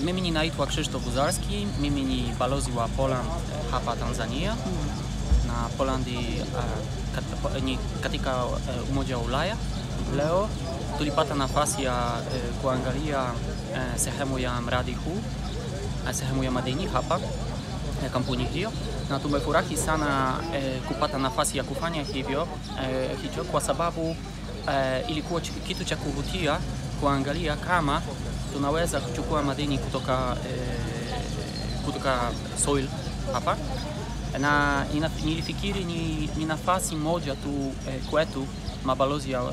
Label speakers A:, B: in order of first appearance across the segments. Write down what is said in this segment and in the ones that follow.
A: mimi ninaitwa Krzysztof Uzarski, mimi ni balozi wa Poland hapa Tanzania na Polandi e, katika e, Umoja Ulaya. Leo tulipata nafasi ya e, kuangalia sehemu ya mradi huu sehemu ya madini hapa e, kampuni hiyo na tumefurahi sana kupata nafasi ya kufanya hivyo hicho kwa e, ilikuwa kitu cha kuvutia kuangalia kama tunaweza kuchukua madini kutoka uh, kutoka soil hapa na ina, nilifikiri ni, ni nafasi moja tu eh, kwetu mabalozi ya, um,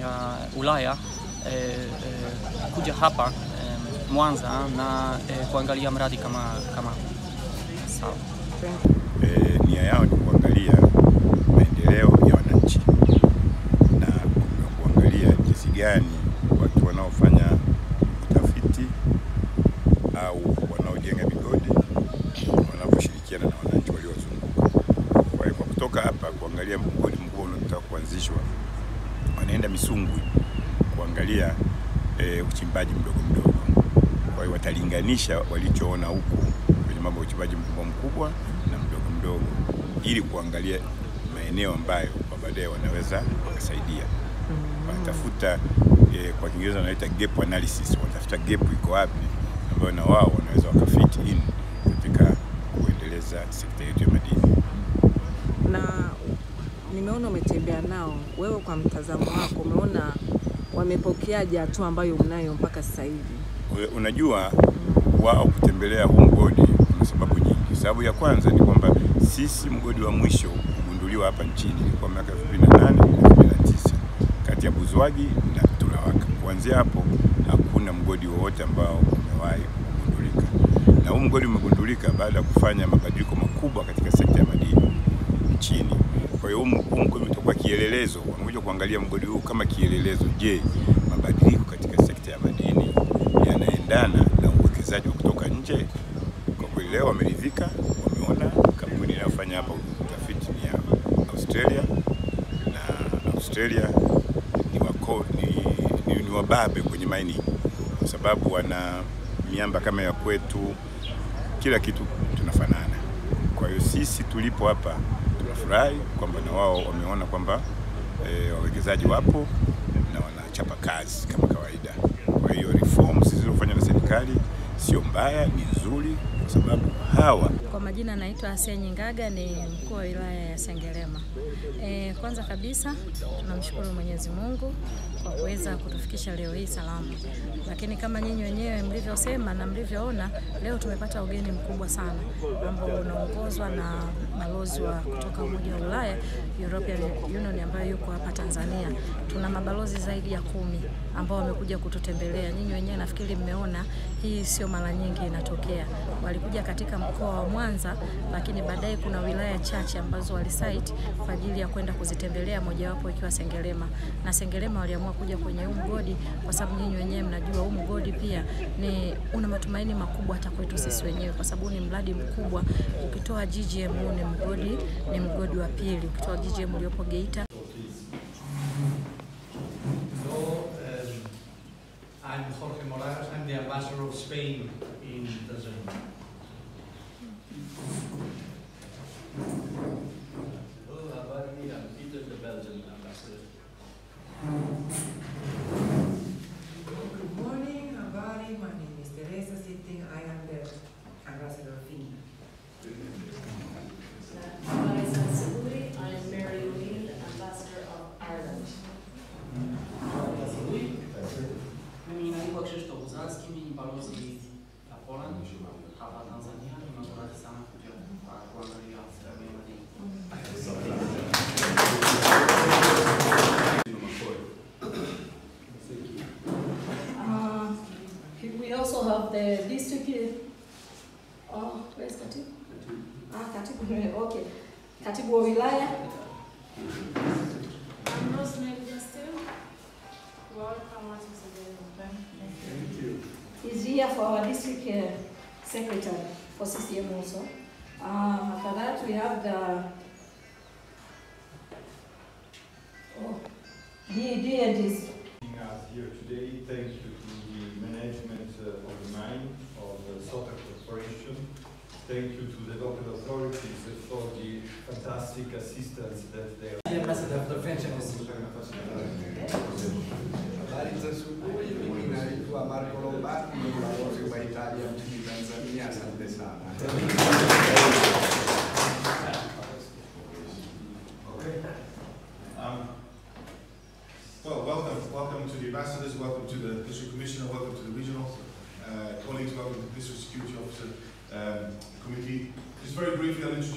A: ya Ulaya eh, eh, kuja hapa eh, Mwanza na eh, kuangalia mradi kama kama. Sawa.
B: Eh, nia yao ni kuangalia maendeleo ya wananchi na kuangalia jinsi gani watu wanaofanya utafiti au wanaojenga migodi wanavyoshirikiana na wananchi waliozunguka. Kwa hiyo kwa kutoka hapa kuangalia mgodi mkuu unaotaka kuanzishwa, wanaenda Misungwi kuangalia e, uchimbaji mdogo mdogo. Kwa hiyo watalinganisha walichoona huku kwenye mambo ya uchimbaji mkubwa mkubwa na mdogo mdogo, ili kuangalia maeneo ambayo kwa baadaye wanaweza wakasaidia. Wanatafuta e, kwa Kiingereza wanaita gap analysis, wanatafuta gap iko wapi ambayo na wao wanaweza wakafit in katika kuendeleza sekta yetu ya madini.
C: na nimeona umetembea nao wewe, kwa mtazamo wako umeona wamepokeaje hatua ambayo mnayo mpaka sasa hivi?
B: Unajua, wao kutembelea huu mgodi kuna sababu nyingi. Sababu ya kwanza ni kwamba sisi mgodi wa mwisho kugunduliwa hapa nchini ilikuwa miaka 2008 na 2009 kati ya Buzwagi na Tulawaka. Kuanzia hapo hakuna mgodi wowote ambao umewahi kugundulika, na huu mgodi umegundulika baada ya kufanya mabadiliko makubwa katika sekta ya madini nchini. Kwa hiyo huu mgodi utakuwa kielelezo, wamekuja kuangalia mgodi huu kama kielelezo. Je, mabadiliko katika sekta ya madini yanaendana na uwekezaji wa kutoka nje? Kwa kweli leo wameridhika, wameona kampuni inayofanya hapa utafiti ni ya Australia na Australia wako, ni, ni, ni wababe kwenye mining kwa sababu wana miamba kama ya kwetu, kila kitu tunafanana. Kwa hiyo sisi tulipo hapa tunafurahi kwamba na wao wameona kwamba e, wawekezaji wapo na wanachapa kazi kama kawaida. Kwa hiyo reforms zilizofanywa na serikali sio mbaya, ni nzuri kwa sababu hawa
D: Kwa majina naitwa Asia Nyingaga, ni mkuu wa wilaya ya Sengerema. E, kwanza kabisa tunamshukuru Mwenyezi Mungu kwa kuweza kutufikisha leo hii salama, lakini kama nyinyi wenyewe mlivyosema na mlivyoona, leo tumepata ugeni mkubwa sana ambao unaongozwa na balozi wa kutoka Umoja wa Ulaya European Union ambayo yuko hapa Tanzania. Tuna mabalozi zaidi ya kumi ambao wamekuja kututembelea. Nyinyi wenyewe nafikiri mmeona, hii sio mara nyingi inatokea. Walikuja katika mkoa wa Mwanza, lakini baadaye kuna wilaya chache ambazo walisite kwa ajili ya kwenda kuzitembelea, mojawapo ikiwa Sengerema. Na Sengerema waliamua kuja kwenye huu mgodi kwa sababu nyinyi wenyewe mnajua huu mgodi pia ni una matumaini makubwa hata kwetu sisi wenyewe, kwa sababu ni mradi mkubwa. Ukitoa GGM ni mgodi ni mgodi wa pili, ukitoa GGM uliopo Geita
E: I'm Jorge Morales, I'm the ambassador of Spain in Tanzania.
F: Hello,
G: 30? Ah, katibu, okay. Katibu wa wilaya. I'm Welcome Thank you. He's here for our district uh, secretary for CCM also. Ah, uh, after that, we have the oh, the
H: deities. us here today, thanks to the management uh, of the mine of the Sota Corporation Thank you to the local authorities for the fantastic assistance that they
I: Habari za asubuhi, mimi naitwa Marco Lombardi, ni balozi wa Italia nchini Tanzania. Asante sana.
J: Okay. Um, Well, welcome, welcome to the ambassadors, welcome to the district commissioner, welcome to the regional uh, colleagues, welcome to the district security officer um, committee. Just very briefly, I'll introduce